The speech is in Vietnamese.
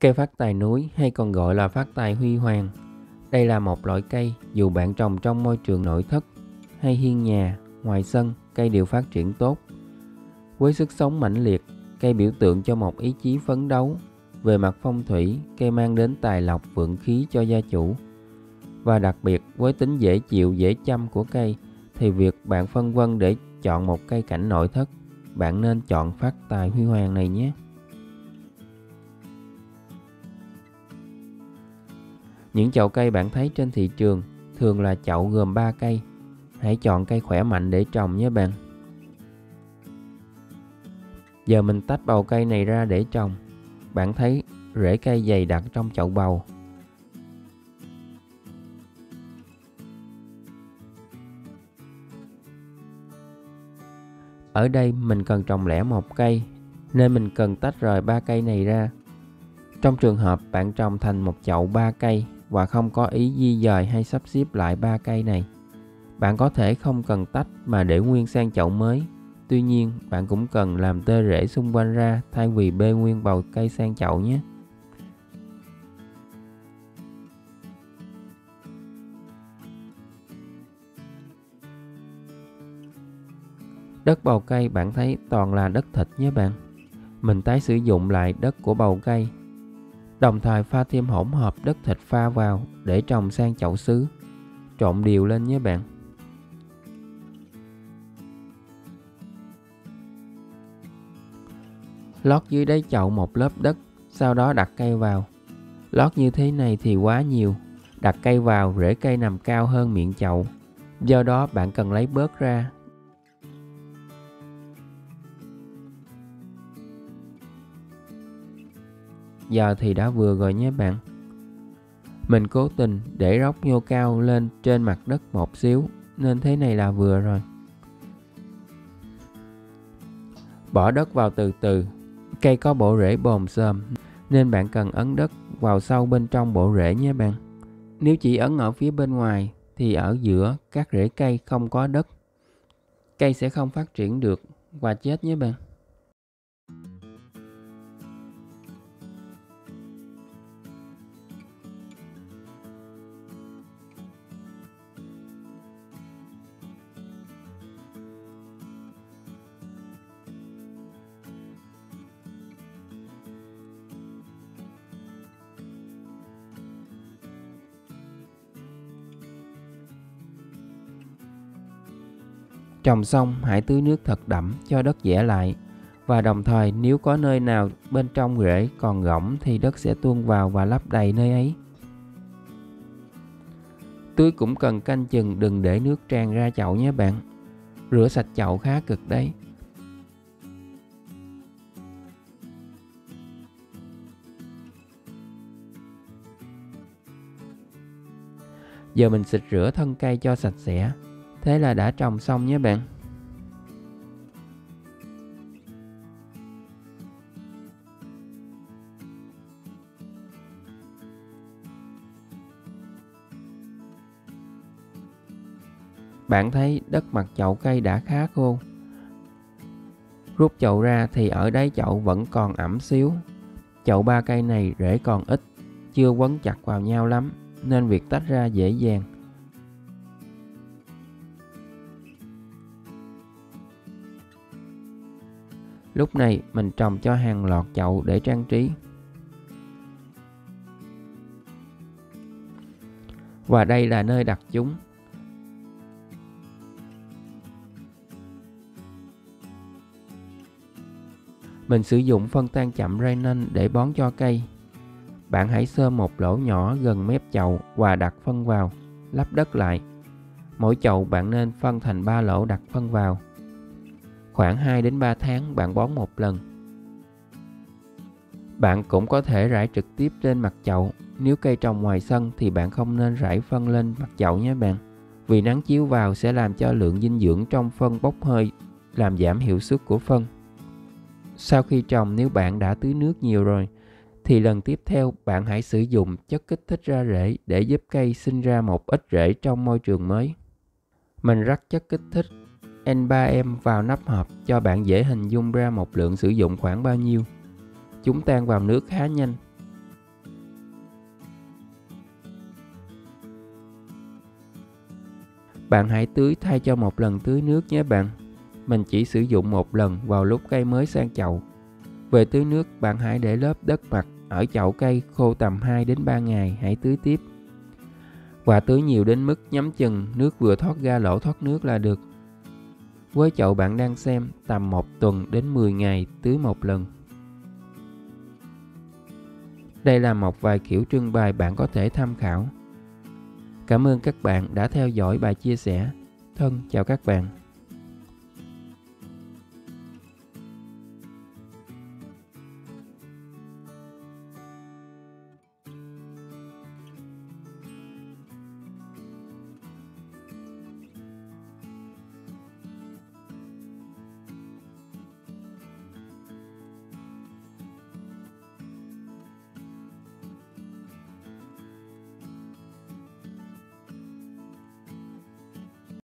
Cây phát tài núi hay còn gọi là phát tài huy hoàng. Đây là một loại cây dù bạn trồng trong môi trường nội thất hay hiên nhà, ngoài sân, cây đều phát triển tốt. Với sức sống mãnh liệt, cây biểu tượng cho một ý chí phấn đấu. Về mặt phong thủy, cây mang đến tài lộc vượng khí cho gia chủ. Và đặc biệt với tính dễ chịu, dễ chăm của cây thì việc bạn phân vân để chọn một cây cảnh nội thất, bạn nên chọn phát tài huy hoàng này nhé. Những chậu cây bạn thấy trên thị trường thường là chậu gồm 3 cây. Hãy chọn cây khỏe mạnh để trồng nhé bạn. Giờ mình tách bầu cây này ra để trồng. Bạn thấy rễ cây dày đặc trong chậu bầu. Ở đây mình cần trồng lẻ một cây, nên mình cần tách rời ba cây này ra. Trong trường hợp bạn trồng thành một chậu ba cây và không có ý di dời hay sắp xếp lại ba cây này, bạn có thể không cần tách mà để nguyên sang chậu mới. Tuy nhiên, bạn cũng cần làm tơ rễ xung quanh ra thay vì bê nguyên bầu cây sang chậu nhé. Đất bầu cây bạn thấy toàn là đất thịt nhé bạn. Mình tái sử dụng lại đất của bầu cây. Đồng thời pha thêm hỗn hợp đất thịt pha vào để trồng sang chậu sứ. Trộn đều lên nhé bạn. Lót dưới đáy chậu một lớp đất, sau đó đặt cây vào. Lót như thế này thì quá nhiều. Đặt cây vào, rễ cây nằm cao hơn miệng chậu. Do đó bạn cần lấy bớt ra Giờ thì đã vừa rồi nhé bạn. Mình cố tình để róc nhô cao lên trên mặt đất một xíu, nên thế này là vừa rồi. Bỏ đất vào từ từ. Cây có bộ rễ bồm xôm nên bạn cần ấn đất vào sâu bên trong bộ rễ nhé bạn. Nếu chỉ ấn ở phía bên ngoài, thì ở giữa các rễ cây không có đất. Cây sẽ không phát triển được và chết nhé bạn. Trồng xong, hãy tưới nước thật đậm cho đất dẻ lại và đồng thời, nếu có nơi nào bên trong rễ còn gỏng thì đất sẽ tuôn vào và lấp đầy nơi ấy. Tưới cũng cần canh chừng đừng để nước tràn ra chậu nhé bạn. Rửa sạch chậu khá cực đấy. Giờ mình xịt rửa thân cây cho sạch sẽ Thế là đã trồng xong nhé bạn. Bạn thấy đất mặt chậu cây đã khá khô. Rút chậu ra thì ở đáy chậu vẫn còn ẩm xíu. Chậu ba cây này rễ còn ít, chưa quấn chặt vào nhau lắm, nên việc tách ra dễ dàng. Lúc này mình trồng cho hàng loạt chậu để trang trí. Và đây là nơi đặt chúng. Mình sử dụng phân tan chậm Rainan để bón cho cây. Bạn hãy sơ một lỗ nhỏ gần mép chậu và đặt phân vào, lắp đất lại. Mỗi chậu bạn nên phân thành 3 lỗ đặt phân vào. Khoảng 2 đến 3 tháng bạn bón một lần. Bạn cũng có thể rải trực tiếp trên mặt chậu. Nếu cây trồng ngoài sân thì bạn không nên rải phân lên mặt chậu nhé bạn. Vì nắng chiếu vào sẽ làm cho lượng dinh dưỡng trong phân bốc hơi, làm giảm hiệu suất của phân. Sau khi trồng nếu bạn đã tưới nước nhiều rồi, thì lần tiếp theo bạn hãy sử dụng chất kích thích ra rễ để giúp cây sinh ra một ít rễ trong môi trường mới. Mình rắc chất kích thích N3M vào nắp hộp cho bạn dễ hình dung ra một lượng sử dụng khoảng bao nhiêu. Chúng tan vào nước khá nhanh. Bạn hãy tưới thay cho một lần tưới nước nhé bạn. Mình chỉ sử dụng một lần vào lúc cây mới sang chậu. Về tưới nước, bạn hãy để lớp đất mặt ở chậu cây khô tầm 2 đến 3 ngày hãy tưới tiếp. Và tưới nhiều đến mức nhắm chừng nước vừa thoát ra lỗ thoát nước là được. Với chậu bạn đang xem, tầm 1 tuần đến 10 ngày tưới một lần. Đây là một vài kiểu trưng bày bạn có thể tham khảo. Cảm ơn các bạn đã theo dõi bài chia sẻ. Thân chào các bạn.